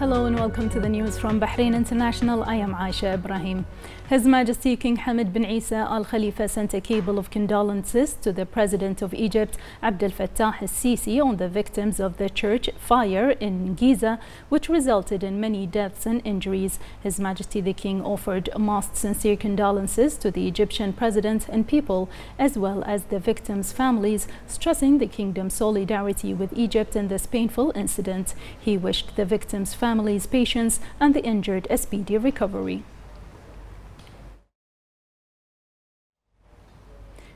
Hello and welcome to the news from Bahrain International. I am Aisha Ibrahim. His Majesty King Hamad bin Isa Al Khalifa sent a cable of condolences to the President of Egypt, Abdel Fattah al Sisi, on the victims of the church fire in Giza, which resulted in many deaths and injuries. His Majesty the King offered most sincere condolences to the Egyptian President and people, as well as the victims' families, stressing the kingdom's solidarity with Egypt in this painful incident. He wished the victims' families patience and the injured a speedy recovery.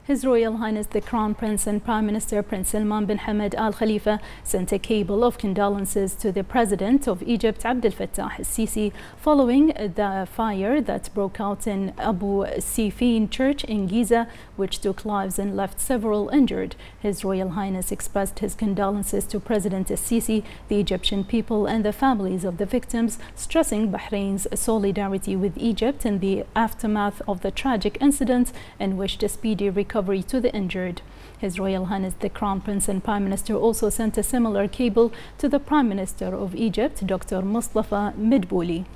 His Royal Highness the Crown Prince and Prime Minister Prince Salman bin Hamad Al Khalifa sent a cable of condolences to the President of Egypt Abdel Fattah al-Sisi following the fire that broke out in Abu Sifin Church in Giza which took lives and left several injured. His Royal Highness expressed his condolences to President al-Sisi, the Egyptian people and the families of the victims, stressing Bahrain's solidarity with Egypt in the aftermath of the tragic incident and wished a speedy recovery recovery to the injured. His Royal Highness the Crown Prince and Prime Minister also sent a similar cable to the Prime Minister of Egypt, Dr. Mustafa Medbouli.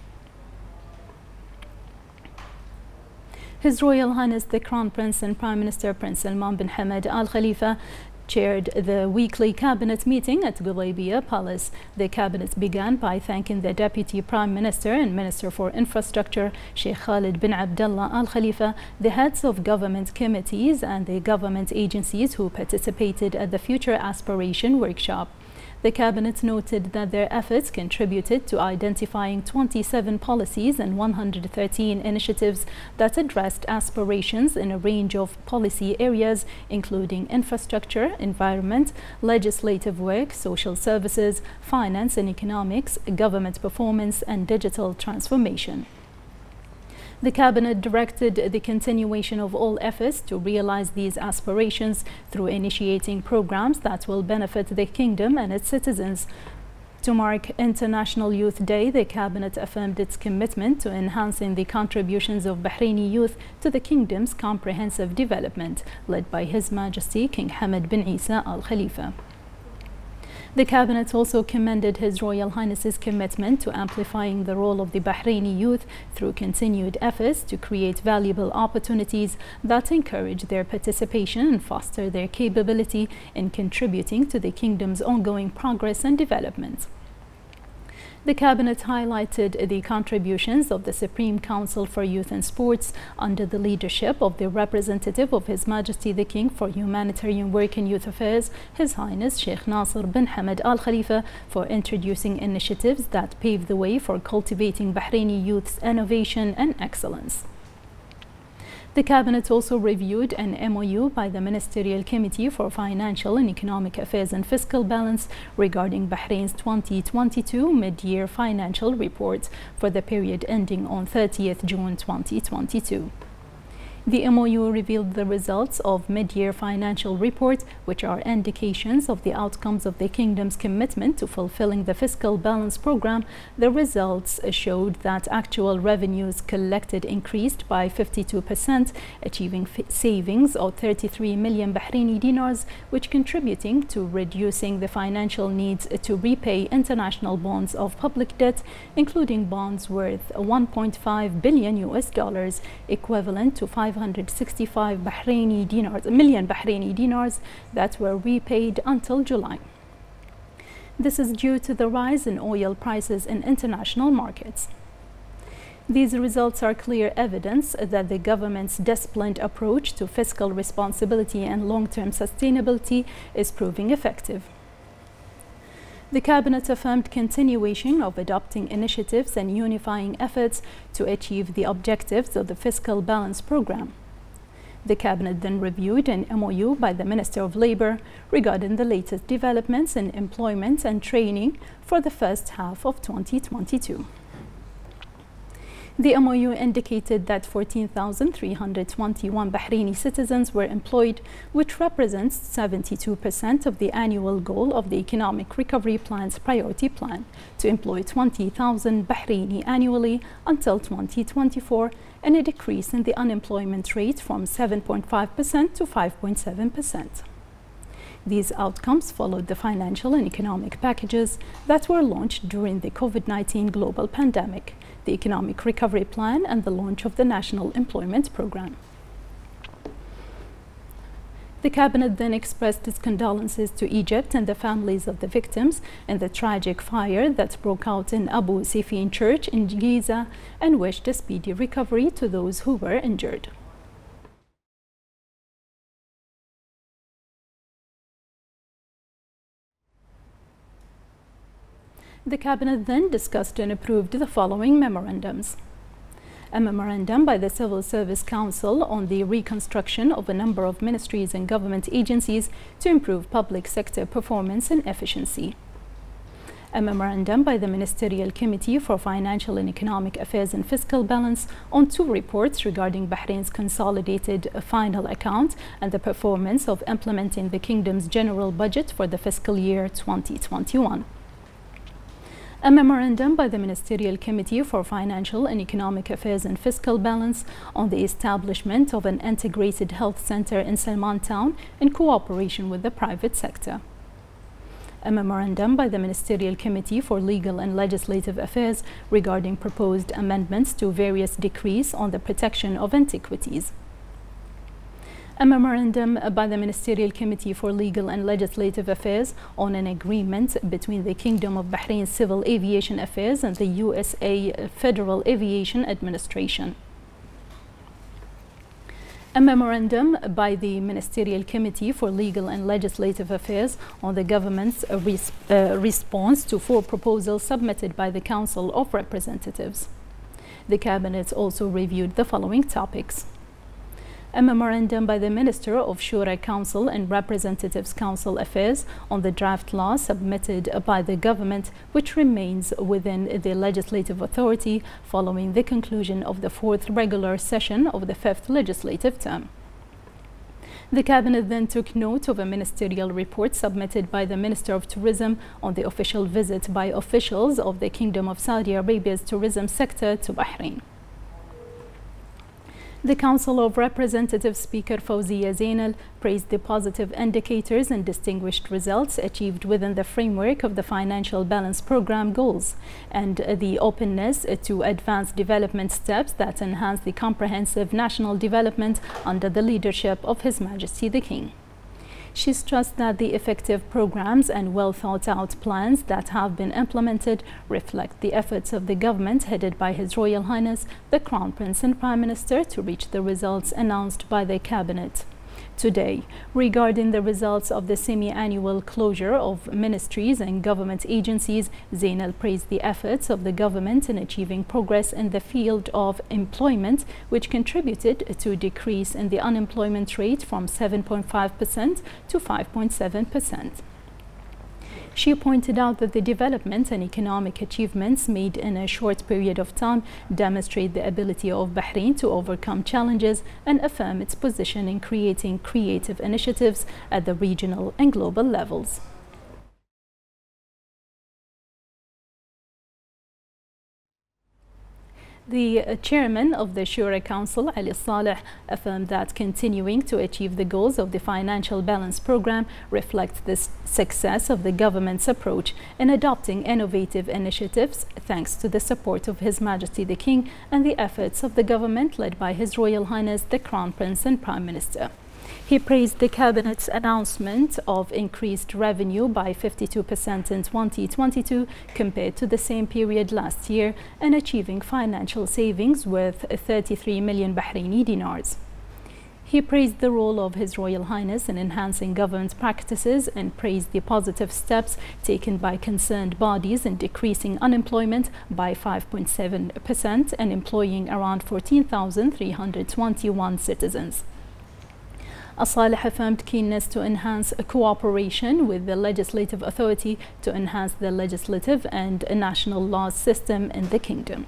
His Royal Highness the Crown Prince and Prime Minister Prince Salman bin Hamad Al Khalifa chaired the weekly cabinet meeting at Gudaibiya Palace. The cabinet began by thanking the Deputy Prime Minister and Minister for Infrastructure, Sheikh Khalid bin Abdullah Al Khalifa, the heads of government committees and the government agencies who participated at the Future Aspiration Workshop. The Cabinet noted that their efforts contributed to identifying 27 policies and 113 initiatives that addressed aspirations in a range of policy areas, including infrastructure, environment, legislative work, social services, finance and economics, government performance, and digital transformation. The Cabinet directed the continuation of all efforts to realize these aspirations through initiating programs that will benefit the Kingdom and its citizens. To mark International Youth Day, the Cabinet affirmed its commitment to enhancing the contributions of Bahraini youth to the Kingdom's comprehensive development, led by His Majesty King Hamad bin Isa Al Khalifa. The Cabinet also commended His Royal Highness's commitment to amplifying the role of the Bahraini youth through continued efforts to create valuable opportunities that encourage their participation and foster their capability in contributing to the Kingdom's ongoing progress and development. The Cabinet highlighted the contributions of the Supreme Council for Youth and Sports under the leadership of the representative of His Majesty the King for Humanitarian Work and Youth Affairs, His Highness Sheikh Nasser bin Hamad Al Khalifa, for introducing initiatives that pave the way for cultivating Bahraini youth's innovation and excellence. The Cabinet also reviewed an MOU by the Ministerial Committee for Financial and Economic Affairs and Fiscal Balance regarding Bahrain's 2022 mid-year financial report for the period ending on 30th June 2022. The MOU revealed the results of mid-year financial reports, which are indications of the outcomes of the Kingdom's commitment to fulfilling the fiscal balance program. The results showed that actual revenues collected increased by 52%, achieving savings of 33 million Bahraini dinars, which contributing to reducing the financial needs to repay international bonds of public debt, including bonds worth 1.5 billion US dollars, equivalent to 5 565 Bahraini dinars, a million Bahraini dinars that were repaid until July. This is due to the rise in oil prices in international markets. These results are clear evidence that the government's disciplined approach to fiscal responsibility and long-term sustainability is proving effective. The Cabinet affirmed continuation of adopting initiatives and unifying efforts to achieve the objectives of the Fiscal Balance Program. The Cabinet then reviewed an MOU by the Minister of Labour regarding the latest developments in employment and training for the first half of 2022. The MOU indicated that 14,321 Bahraini citizens were employed, which represents 72% of the annual goal of the Economic Recovery Plan's priority plan to employ 20,000 Bahraini annually until 2024 and a decrease in the unemployment rate from 7.5% to 5.7%. These outcomes followed the financial and economic packages that were launched during the COVID-19 global pandemic, the Economic Recovery Plan and the launch of the National Employment Programme. The cabinet then expressed its condolences to Egypt and the families of the victims in the tragic fire that broke out in Abu Sifin Church in Giza and wished a speedy recovery to those who were injured. The cabinet then discussed and approved the following memorandums a memorandum by the Civil Service Council on the reconstruction of a number of ministries and government agencies to improve public sector performance and efficiency. A memorandum by the Ministerial Committee for Financial and Economic Affairs and Fiscal Balance on two reports regarding Bahrain's consolidated final account and the performance of implementing the kingdom's general budget for the fiscal year 2021 a memorandum by the Ministerial Committee for Financial and Economic Affairs and Fiscal Balance on the establishment of an integrated health center in Salman Town in cooperation with the private sector. A memorandum by the Ministerial Committee for Legal and Legislative Affairs regarding proposed amendments to various decrees on the protection of antiquities a memorandum by the Ministerial Committee for Legal and Legislative Affairs on an agreement between the Kingdom of Bahrain Civil Aviation Affairs and the USA Federal Aviation Administration. A memorandum by the Ministerial Committee for Legal and Legislative Affairs on the government's res uh, response to four proposals submitted by the Council of Representatives. The Cabinet also reviewed the following topics a memorandum by the Minister of Shura Council and Representatives Council Affairs on the draft law submitted by the government, which remains within the legislative authority following the conclusion of the fourth regular session of the fifth legislative term. The cabinet then took note of a ministerial report submitted by the Minister of Tourism on the official visit by officials of the Kingdom of Saudi Arabia's tourism sector to Bahrain. The Council of Representatives Speaker Fawzia Zainal praised the positive indicators and distinguished results achieved within the framework of the Financial Balance Program goals and the openness to advance development steps that enhance the comprehensive national development under the leadership of His Majesty the King. She stressed that the effective programs and well thought out plans that have been implemented reflect the efforts of the government headed by His Royal Highness the Crown Prince and Prime Minister to reach the results announced by the Cabinet today regarding the results of the semi-annual closure of ministries and government agencies. Zainal praised the efforts of the government in achieving progress in the field of employment, which contributed to a decrease in the unemployment rate from 7.5% to 5.7%. She pointed out that the developments and economic achievements made in a short period of time demonstrate the ability of Bahrain to overcome challenges and affirm its position in creating creative initiatives at the regional and global levels. The uh, chairman of the Shura Council, Ali Saleh, affirmed that continuing to achieve the goals of the Financial Balance Program reflects the success of the government's approach in adopting innovative initiatives thanks to the support of His Majesty the King and the efforts of the government led by His Royal Highness the Crown Prince and Prime Minister. He praised the Cabinet's announcement of increased revenue by 52% in 2022 compared to the same period last year and achieving financial savings worth 33 million Bahraini dinars. He praised the role of His Royal Highness in enhancing government practices and praised the positive steps taken by concerned bodies in decreasing unemployment by 5.7% and employing around 14,321 citizens. Asalih affirmed keenness to enhance cooperation with the legislative authority to enhance the legislative and national law system in the kingdom.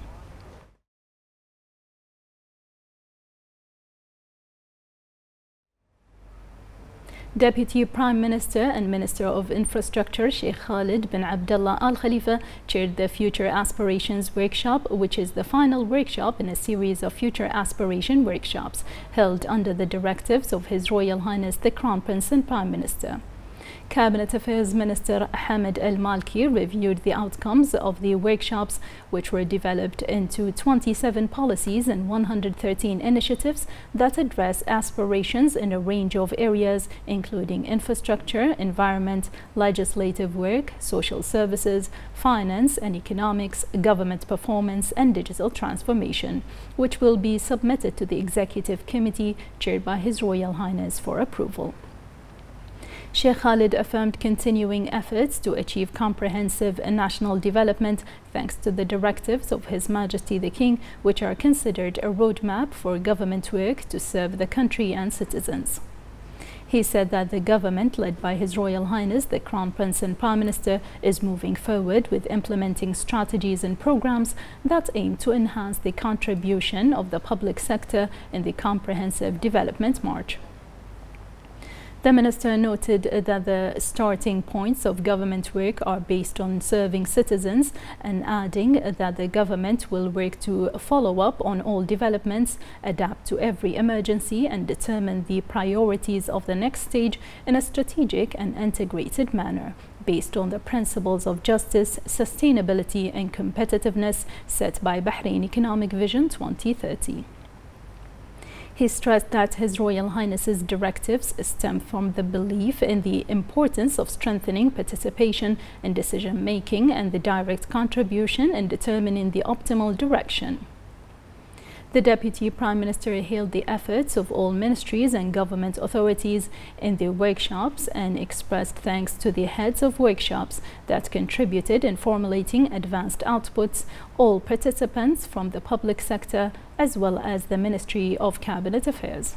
Deputy Prime Minister and Minister of Infrastructure Sheikh Khalid bin Abdullah Al Khalifa chaired the Future Aspirations Workshop, which is the final workshop in a series of Future Aspiration workshops held under the directives of His Royal Highness the Crown Prince and Prime Minister. Cabinet Affairs Minister Hamad Al Malki reviewed the outcomes of the workshops, which were developed into 27 policies and 113 initiatives that address aspirations in a range of areas, including infrastructure, environment, legislative work, social services, finance and economics, government performance, and digital transformation, which will be submitted to the Executive Committee chaired by His Royal Highness for approval. Sheikh Khalid affirmed continuing efforts to achieve comprehensive national development thanks to the directives of His Majesty the King, which are considered a roadmap for government work to serve the country and citizens. He said that the government, led by His Royal Highness the Crown Prince and Prime Minister, is moving forward with implementing strategies and programs that aim to enhance the contribution of the public sector in the comprehensive development march. The minister noted that the starting points of government work are based on serving citizens and adding that the government will work to follow up on all developments, adapt to every emergency and determine the priorities of the next stage in a strategic and integrated manner based on the principles of justice, sustainability and competitiveness set by Bahrain Economic Vision 2030. He stressed that His Royal Highness's directives stem from the belief in the importance of strengthening participation in decision making and the direct contribution in determining the optimal direction. The Deputy Prime Minister hailed the efforts of all ministries and government authorities in the workshops and expressed thanks to the heads of workshops that contributed in formulating advanced outputs, all participants from the public sector as well as the Ministry of Cabinet Affairs.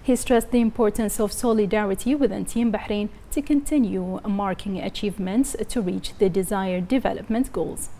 He stressed the importance of solidarity within Team Bahrain to continue marking achievements to reach the desired development goals.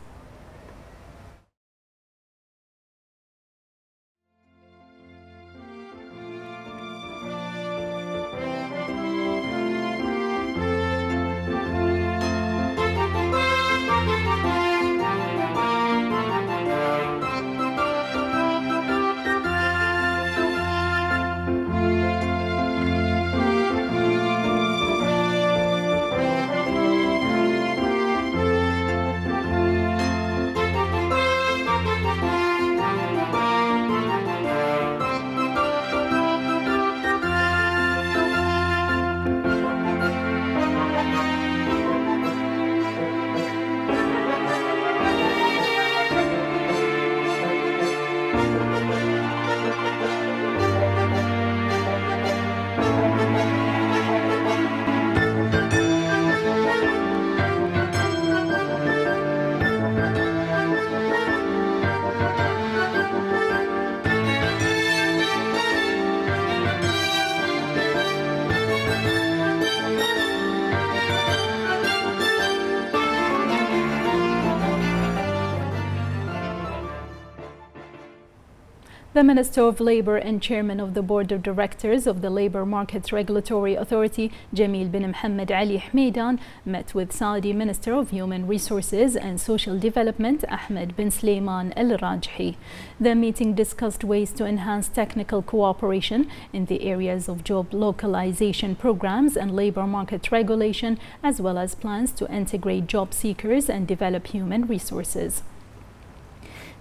The Minister of Labour and Chairman of the Board of Directors of the Labour Market Regulatory Authority, Jamil bin Mohammed Ali Hmeidan, met with Saudi Minister of Human Resources and Social Development, Ahmed bin Sleiman Al Rajhi. The meeting discussed ways to enhance technical cooperation in the areas of job localization programs and labour market regulation, as well as plans to integrate job seekers and develop human resources.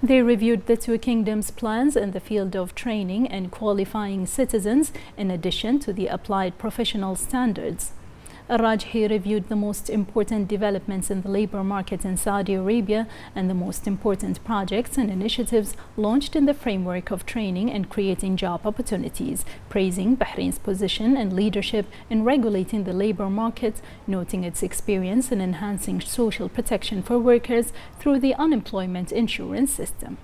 They reviewed the two kingdoms' plans in the field of training and qualifying citizens in addition to the applied professional standards. Rajhi reviewed the most important developments in the labor market in Saudi Arabia and the most important projects and initiatives launched in the framework of training and creating job opportunities, praising Bahrain's position and leadership in regulating the labor market, noting its experience in enhancing social protection for workers through the unemployment insurance system.